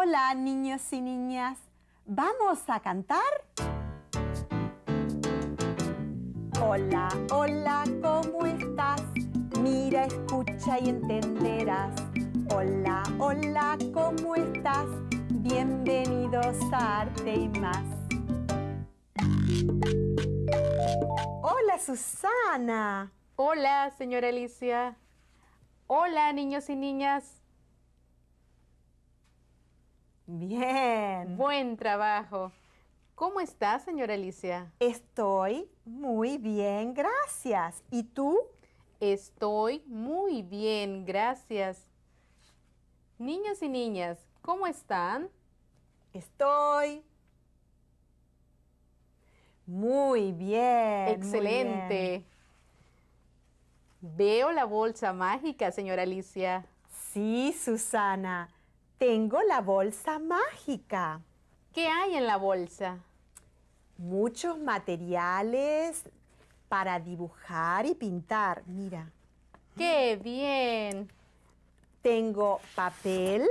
Hola niños y niñas, ¿vamos a cantar? Hola, hola, ¿cómo estás? Mira, escucha y entenderás. Hola, hola, ¿cómo estás? Bienvenidos a Arte y más. Hola, Susana. Hola, señora Alicia. Hola, niños y niñas. Bien. Buen trabajo. ¿Cómo está, señora Alicia? Estoy muy bien, gracias. ¿Y tú? Estoy muy bien, gracias. Niños y niñas, ¿cómo están? Estoy muy bien. muy Excelente. bien. Veo la bolsa mágica, señora Alicia. Sí, Susana. Tengo la bolsa mágica. ¿Qué hay en la bolsa? Muchos materiales para dibujar y pintar. Mira, ¡Qué bien! tengo papel,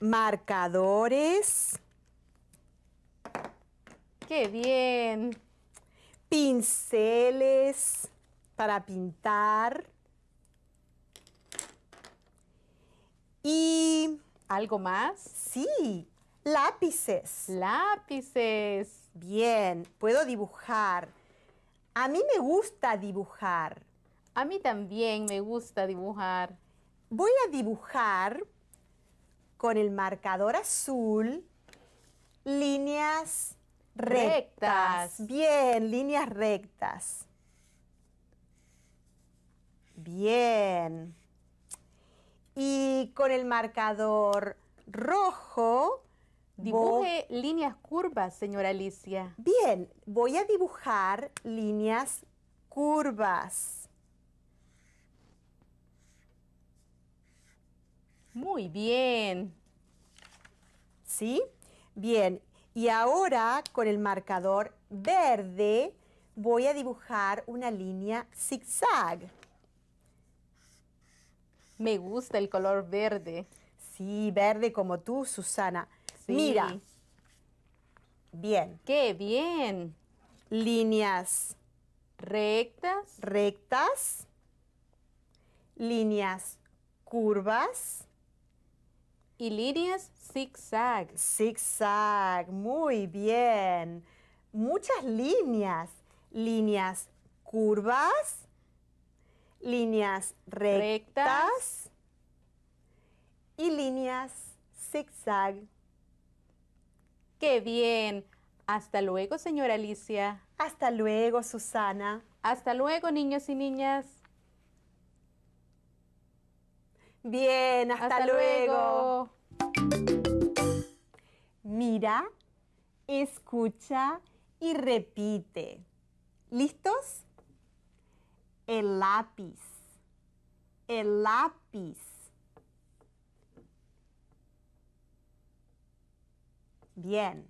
marcadores, ¡Qué bien! pinceles para pintar y, ¿Algo más? sí, lápices. Lápices. Bien, puedo dibujar. A mí me gusta dibujar. A mí también me gusta dibujar. Voy a dibujar con el marcador azul líneas rectas. Rectas. Bien, líneas rectas. Bien. Y con el marcador rojo, Dibuje líneas curvas, señora Alicia. Bien, voy a dibujar líneas curvas. Muy bien. ¿Sí? Bien, y ahora con el marcador verde voy a dibujar una línea zigzag. Me gusta el color verde. Sí, verde como tú, Susana. Sí. Mira, bien, ¡Qué bien! líneas Rectas. rectas, líneas curvas, Y líneas zigzag. zigzag, muy bien. Muchas líneas, líneas curvas, líneas rectas, Rectas. y líneas zigzag. ¡Qué bien! Hasta luego, señora Alicia. Hasta luego, Susana. Hasta luego, niños y niñas. Bien, hasta, luego. luego. Mira, escucha y repite. ¿Listos? El lápiz. El lápiz. Bien.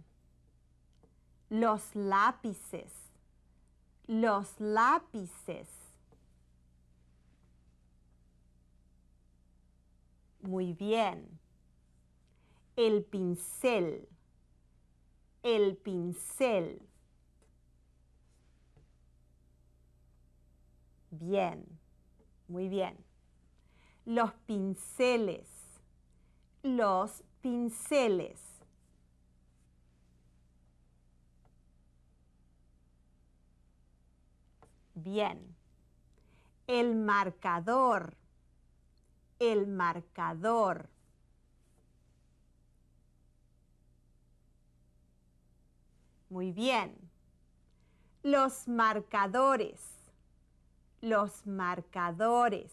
Los lápices. Los lápices. Muy bien. El pincel. El pincel. Bien. Muy bien. Los pinceles. Los pinceles. Bien. El marcador. El marcador. Muy bien. Los marcadores. Los marcadores.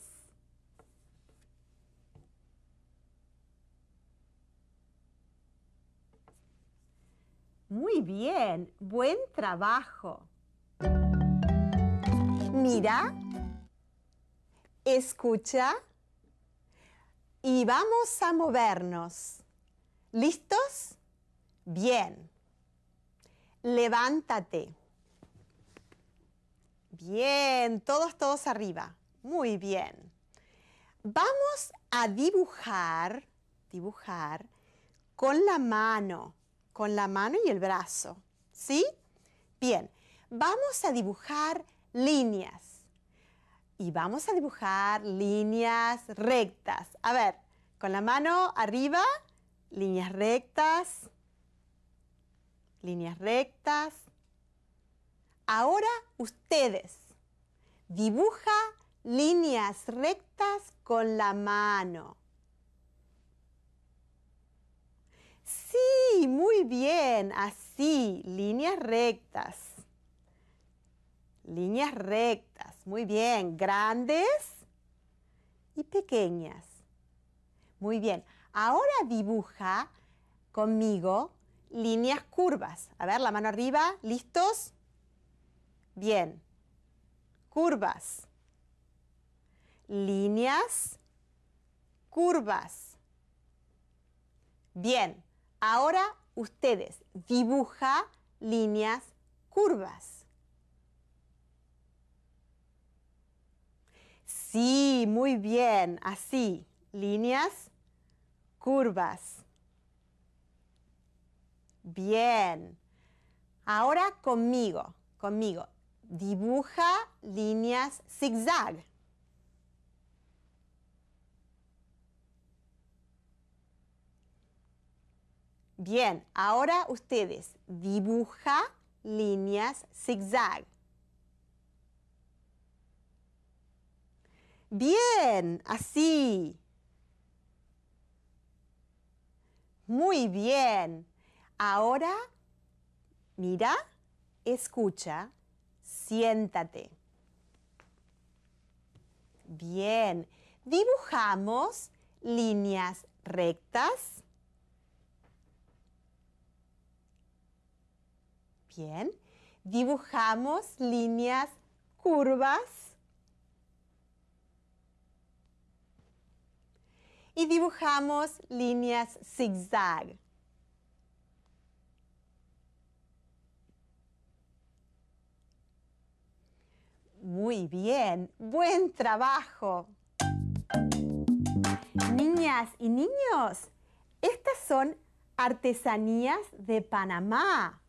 Muy bien. Buen trabajo. Mira. Escucha. Y vamos a movernos. ¿Listos? Bien. Levántate. Bien, todos, todos arriba. Muy bien. Vamos a dibujar dibujar con la mano, con la mano y el brazo. ¿Sí? Bien, vamos a dibujar líneas. Y vamos a dibujar líneas rectas. A ver, con la mano arriba, líneas rectas, líneas rectas. Ahora ustedes dibuja líneas rectas con la mano. Sí, muy bien, así, líneas rectas. Líneas rectas, muy bien, grandes y pequeñas. Muy bien, ahora dibuja conmigo líneas curvas. A ver, la mano arriba, ¿listos? Bien. Curvas. Líneas, curvas. Bien, ahora ustedes dibuja líneas curvas. Sí, muy bien, así, líneas curvas. Bien. Ahora conmigo, conmigo. Dibuja líneas zigzag. Bien, ahora ustedes dibuja líneas zigzag. Bien, así. Muy bien. Ahora, mira, escucha, siéntate. Bien. Dibujamos líneas rectas. Bien. Dibujamos líneas curvas. Y dibujamos líneas zigzag. Muy bien, buen trabajo. Niñas y niños, estas son artesanías de Panamá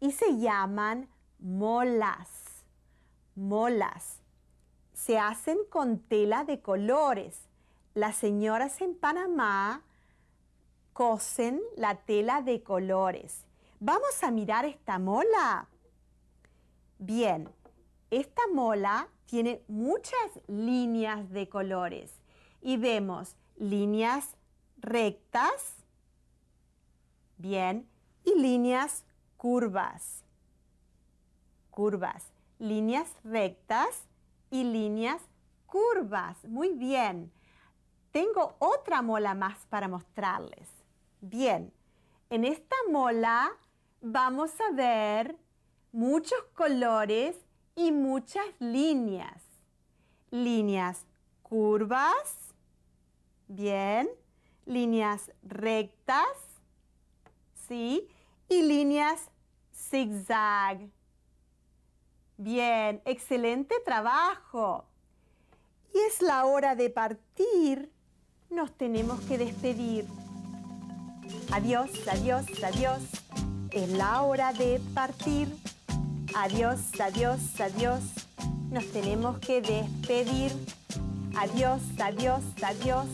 y se llaman molas. Molas. Se hacen con tela de colores. Las señoras en Panamá cosen la tela de colores. Vamos a mirar esta mola. Bien, esta mola tiene muchas líneas de colores y vemos líneas rectas, bien, y líneas curvas. Curvas, líneas rectas y líneas curvas. Muy bien. Tengo otra mola más para mostrarles. Bien, en esta mola vamos a ver muchos colores y muchas líneas. Líneas curvas, bien, líneas rectas, ¿sí? Y líneas zigzag. Bien, excelente trabajo. Y es la hora de partir. Nos tenemos que despedir. Adiós, adiós, adiós. Es la hora de partir. Adiós, adiós, adiós. Nos tenemos que despedir. Adiós, adiós, adiós.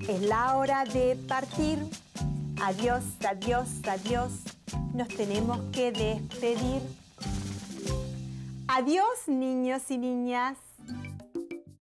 Es la hora de partir. Adiós, adiós, adiós. Nos tenemos que despedir. Adiós, niños y niñas.